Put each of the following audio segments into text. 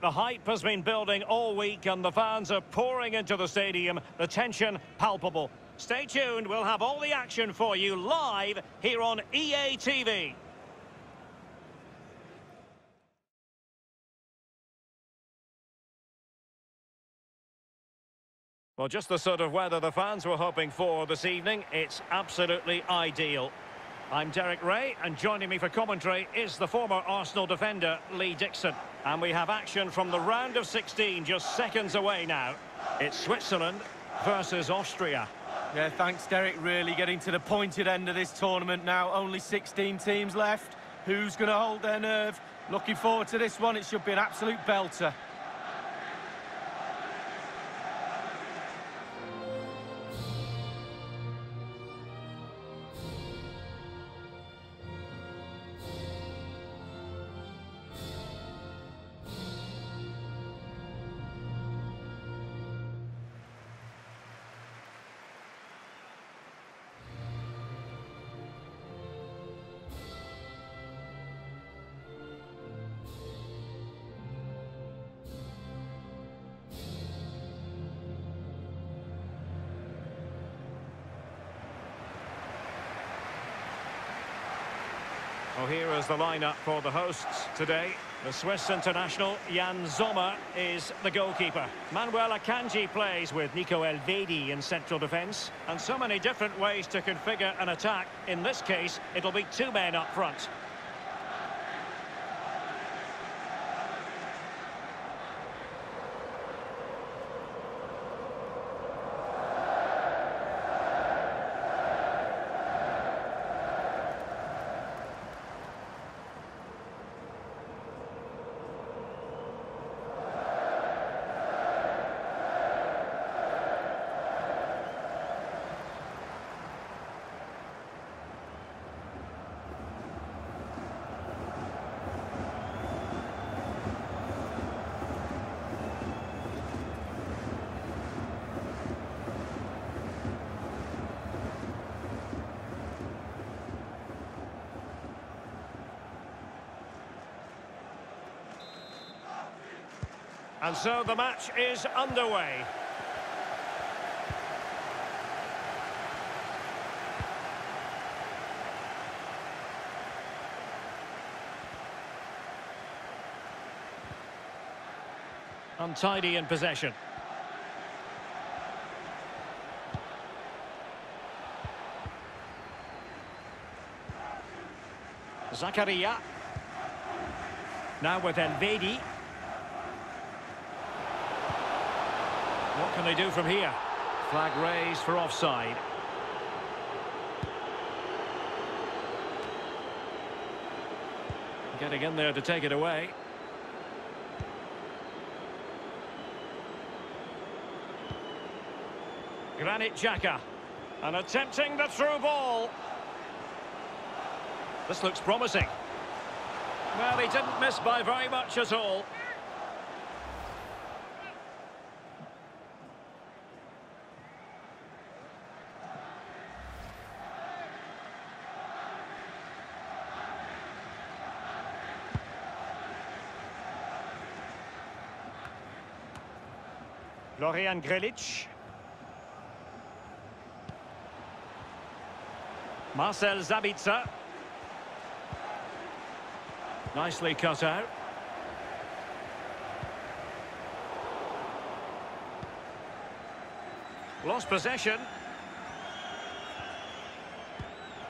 The hype has been building all week and the fans are pouring into the stadium. The tension palpable. Stay tuned, we'll have all the action for you live here on EA TV. Well, just the sort of weather the fans were hoping for this evening. It's absolutely ideal. I'm Derek Rae, and joining me for commentary is the former Arsenal defender, Lee Dixon. And we have action from the round of 16, just seconds away now. It's Switzerland versus Austria. Yeah, thanks, Derek. Really getting to the pointed end of this tournament now. Only 16 teams left. Who's going to hold their nerve? Looking forward to this one. It should be an absolute belter. Well, here is the lineup for the hosts today. The Swiss international Yann Sommer is the goalkeeper. Manuel Akanji plays with Nico Elvedi in central defence. And so many different ways to configure an attack. In this case, it'll be two men up front. And so the match is underway. Untidy in possession. Zakaria. Now with Elvedi. What can they do from here? Flag raised for offside. Getting in there to take it away. Granit Xhaka. And attempting the through ball. This looks promising. Well, he didn't miss by very much at all. Florian Grillitsch. Marcel Sabitzer. Nicely cut out. Lost possession.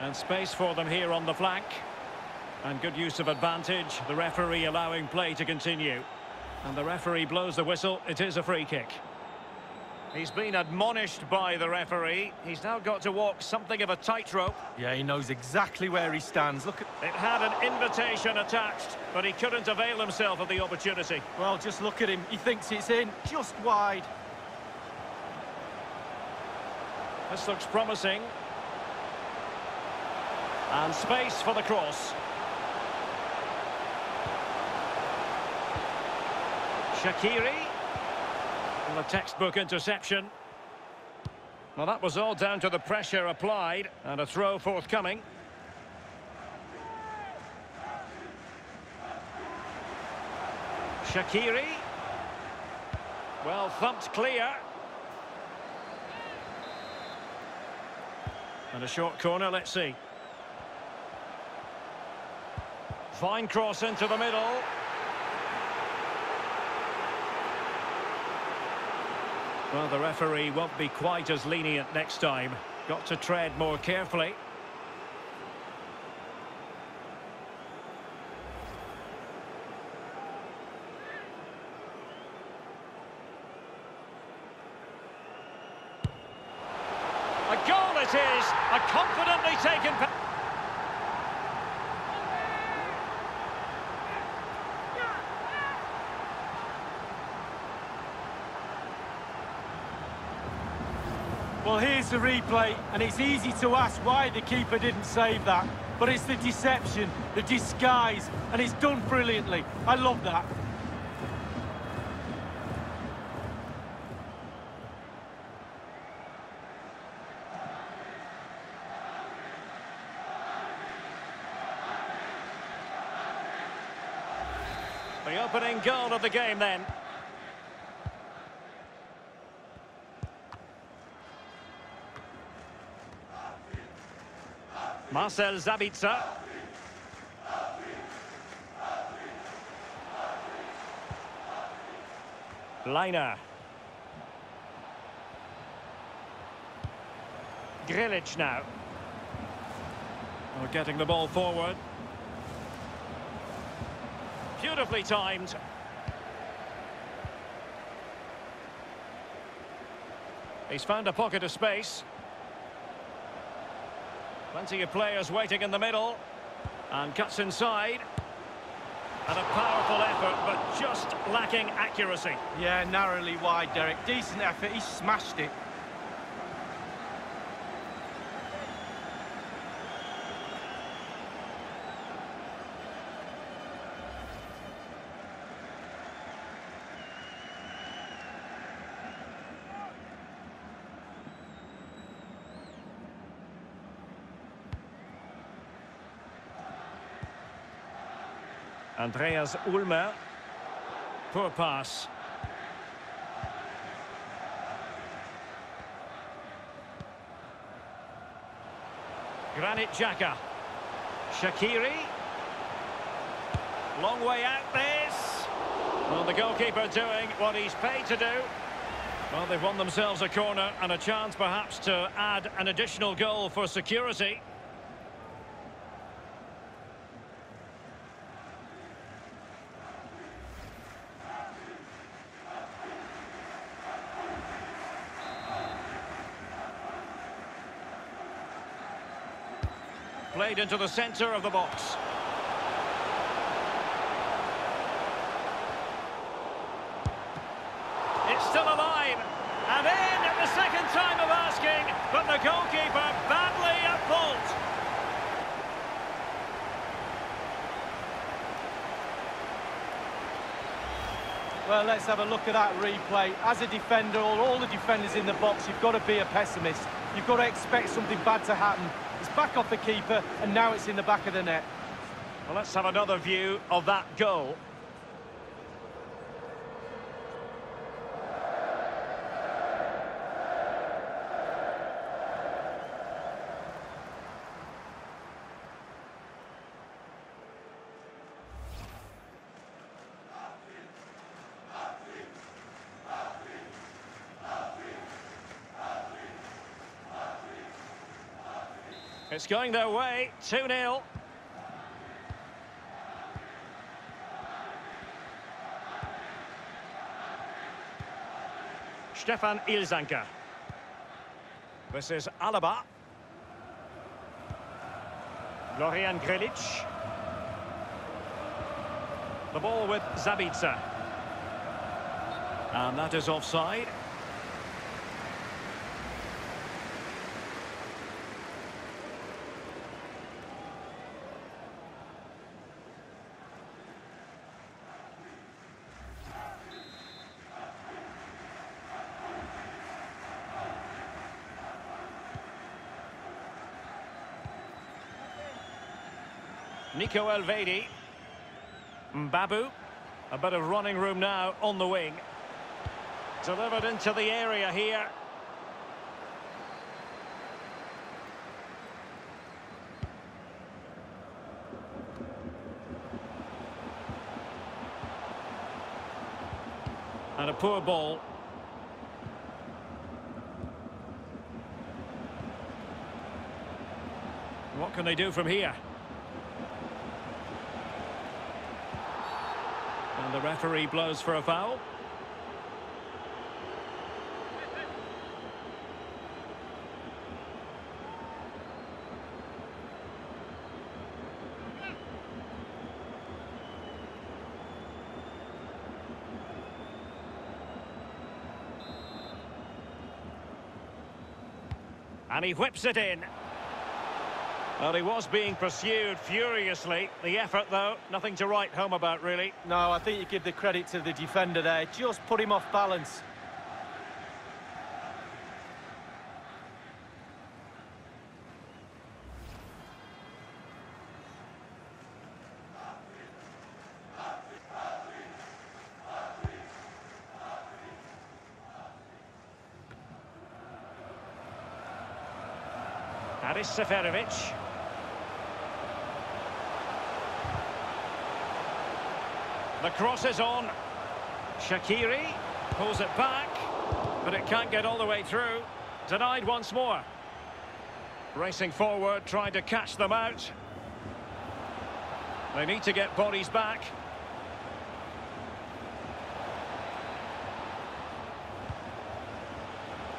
And space for them here on the flank. And good use of advantage. The referee allowing play to continue. And the referee blows the whistle. It is a free kick. He's been admonished by the referee. He's now got to walk something of a tightrope. Yeah, he knows exactly where he stands. Look at... It had an invitation attached, but he couldn't avail himself of the opportunity. Well, just look at him. He thinks it's in, just wide. This looks promising. And space for the cross. Shaqiri. A textbook interception. Well, that was all down to the pressure applied and a throw forthcoming. Shaqiri. Well thumped clear. And a short corner, let's see. Fine cross into the middle. Well, the referee won't be quite as lenient next time. Got to tread more carefully. A goal it is, a confidently taken... The replay, and it's easy to ask why the keeper didn't save that. But it's the deception, the disguise, and it's done brilliantly. I love that. The opening goal of the game then. Marcel Sabitzer. Lainer. Grillitsch now. We're getting the ball forward. Beautifully timed. He's found a pocket of space. Plenty of players waiting in the middle. And cuts inside. And a powerful effort, but just lacking accuracy. Yeah, narrowly wide, Derek. Decent effort, he smashed it. Andreas Ulmer. Poor pass. Granit Xhaka. Shaqiri. Long way out this. Well, the goalkeeper doing what he's paid to do. Well, they've won themselves a corner and a chance perhaps to add an additional goal for security. Played into the centre of the box. It's still alive. And in at the second time of asking, but the goalkeeper badly at fault. Well, let's have a look at that replay. As a defender, or all the defenders in the box, you've got to be a pessimist. You've got to expect something bad to happen. It's back off the keeper, and now it's in the back of the net. Well, let's have another view of that goal. It's going their way, 2-0. Stefan Ilsanker. This is Alaba. Florian Grillitsch. The ball with Sabitzer. And that is offside. Nico Elvedi. Mbabu. A bit of running room now on the wing. Delivered into the area here. And a poor ball. What can they do from here? The referee blows for a foul. And he whips it in. Well, he was being pursued furiously. The effort, though, nothing to write home about, really. No, I think you give the credit to the defender there. Just put him off balance. Haris Seferovic. The cross is on. Shaqiri pulls it back, but it can't get all the way through. Denied once more. Racing forward, trying to catch them out. They need to get bodies back.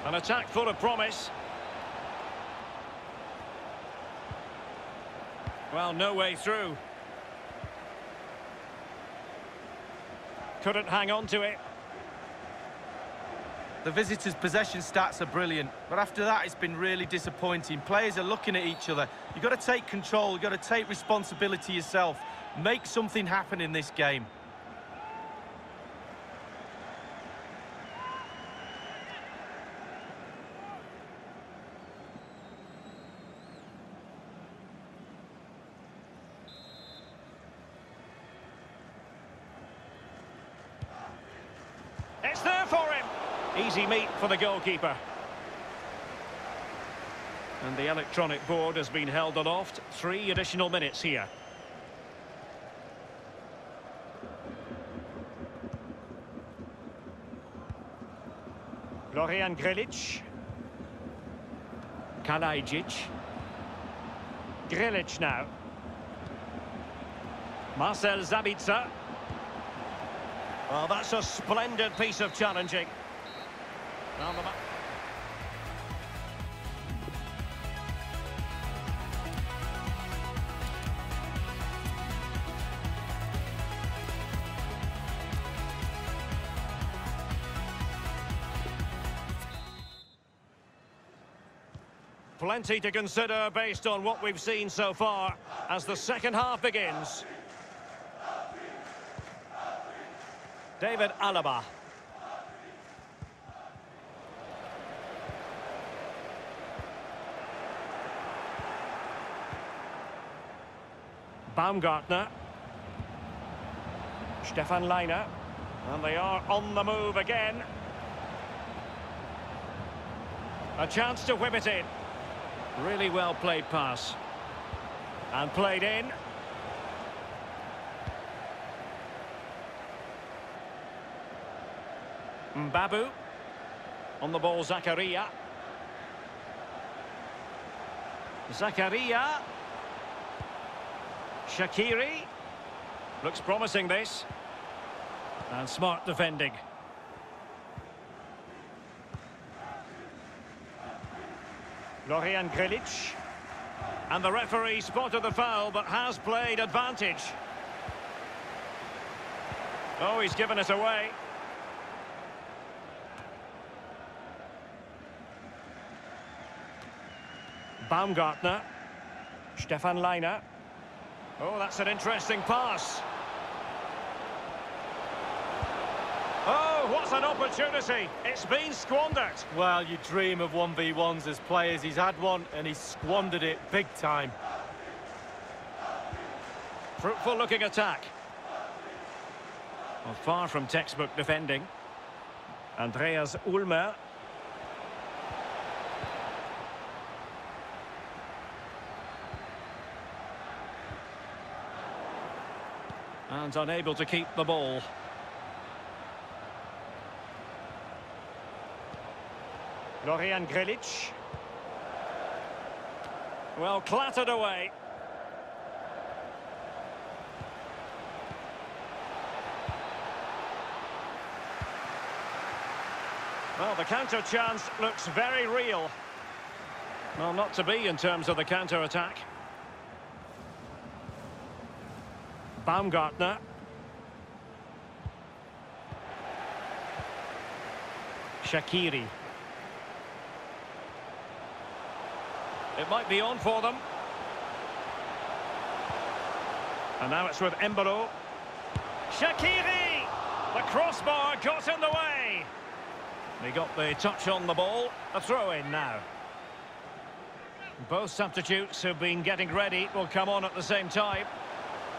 An attack full of promise. Well, no way through. Couldn't hang on to it. The visitors' possession stats are brilliant, but after that it's been really disappointing. Players are looking at each other. You've got to take control, you've got to take responsibility yourself. Make something happen in this game. It's there for him. Easy meat for the goalkeeper. And the electronic board has been held aloft. Three additional minutes here. Florian Grillitsch. Kalajdzic. Grillitsch now. Marcel Sabitzer. Well, that's a splendid piece of challenging. Plenty to consider based on what we've seen so far as the second half begins. David Alaba. Baumgartner. Stefan Lainer. And they are on the move again. A chance to whip it in. Really well played pass. And played in. Mbabu. On the ball, Zakaria. Zakaria. Shaqiri. Looks promising, this. And smart defending. Lorian Grillitsch. And the referee spotted the foul, but has played advantage. Oh, he's given it away. Baumgartner. Stefan Lainer. Oh, that's an interesting pass. Oh, what an opportunity. It's been squandered. Well, you dream of 1v1s as players. He's had one and he's squandered it big time. Fruitful looking attack. Well, far from textbook defending. Andreas Ulmer. And unable to keep the ball. Florian Grillitsch. Well, clattered away. Well, the counter chance looks very real. Well, not to be in terms of the counter-attack. Baumgartner. Shaqiri. It might be on for them. And now it's with Embolo. Shaqiri! The crossbar got in the way. They got the touch on the ball. A throw-in now. Both substitutes who've been getting ready will come on at the same time.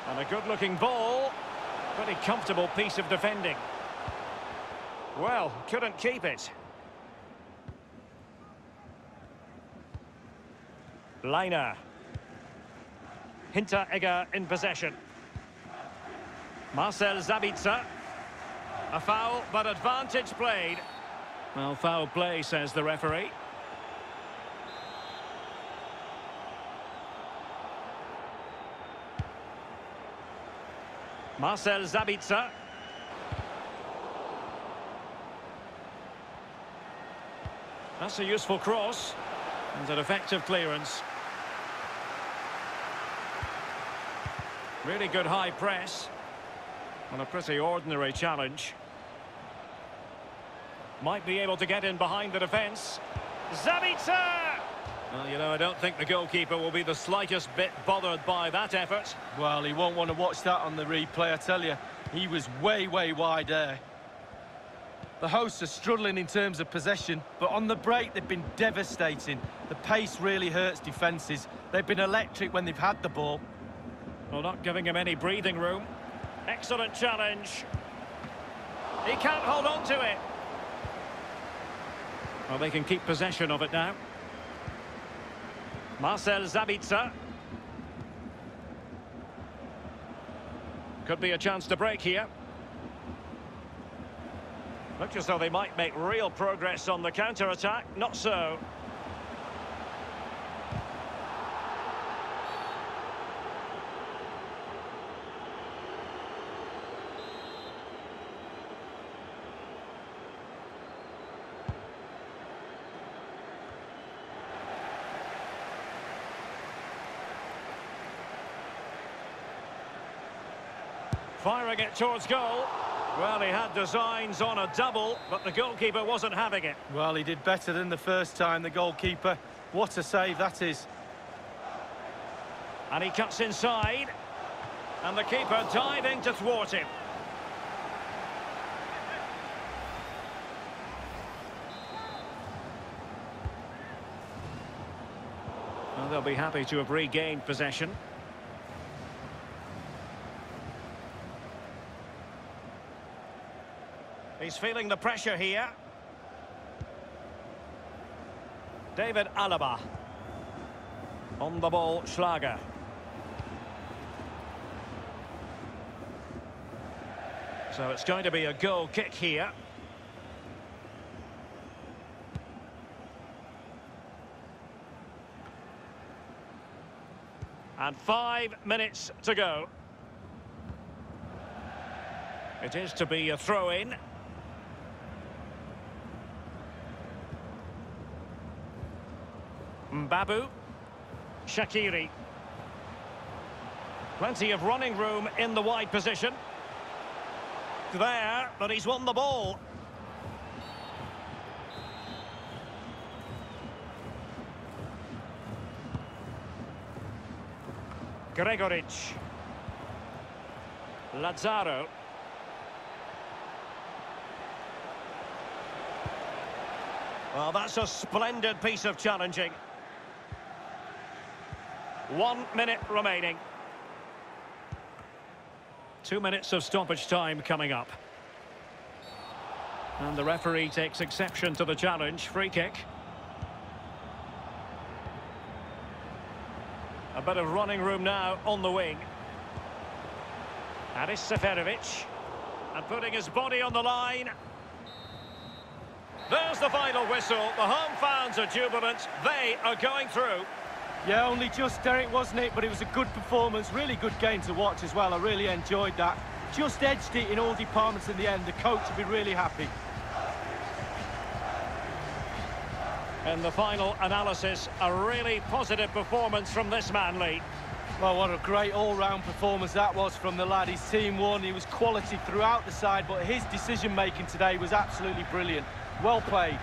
And a good-looking ball. Pretty comfortable piece of defending. Well, couldn't keep it. Lainer. Hinteregger in possession. Marcel Sabitzer. A foul, but advantage played. Well, foul play, says the referee. Marcel Sabitzer. That's a useful cross. And an effective clearance. Really good high press. On a pretty ordinary challenge. Might be able to get in behind the defence. Sabitzer! Well, you know, I don't think the goalkeeper will be the slightest bit bothered by that effort. Well, he won't want to watch that on the replay, I tell you. He was way, way wide there. The hosts are struggling in terms of possession, but on the break they've been devastating. The pace really hurts defences. They've been electric when they've had the ball. Well, not giving him any breathing room. Excellent challenge. He can't hold on to it. Well, they can keep possession of it now. Marcel Sabitzer. Could be a chance to break here. Looks as though they might make real progress on the counter-attack. Not so. Firing it towards goal. Well, he had designs on a double, but the goalkeeper wasn't having it. Well, he did better than the first time, the goalkeeper. What a save that is. And he cuts inside. And the keeper diving to thwart him. Well, they'll be happy to have regained possession. He's feeling the pressure here. David Alaba. On the ball, Schlager. So it's going to be a goal kick here. And five minutes to go. It is to be a throw-in. Mbabu. Shaqiri. Plenty of running room in the wide position. There, but he's won the ball. Gregoritsch. Lazaro. Well, that's a splendid piece of challenging. One minute remaining. Two minutes of stoppage time coming up. And the referee takes exception to the challenge. Free kick. A bit of running room now on the wing. Aris Seferovic. And putting his body on the line. There's the final whistle. The home fans are jubilant. They are going through. Yeah, only just Derek, wasn't it? But it was a good performance, really good game to watch as well. I really enjoyed that. Just edged it in all departments in the end. The coach will be really happy. In the final analysis, a really positive performance from this man, Lee. Well, what a great all-round performance that was from the lad. His team won. He was quality throughout the side, but his decision-making today was absolutely brilliant. Well played.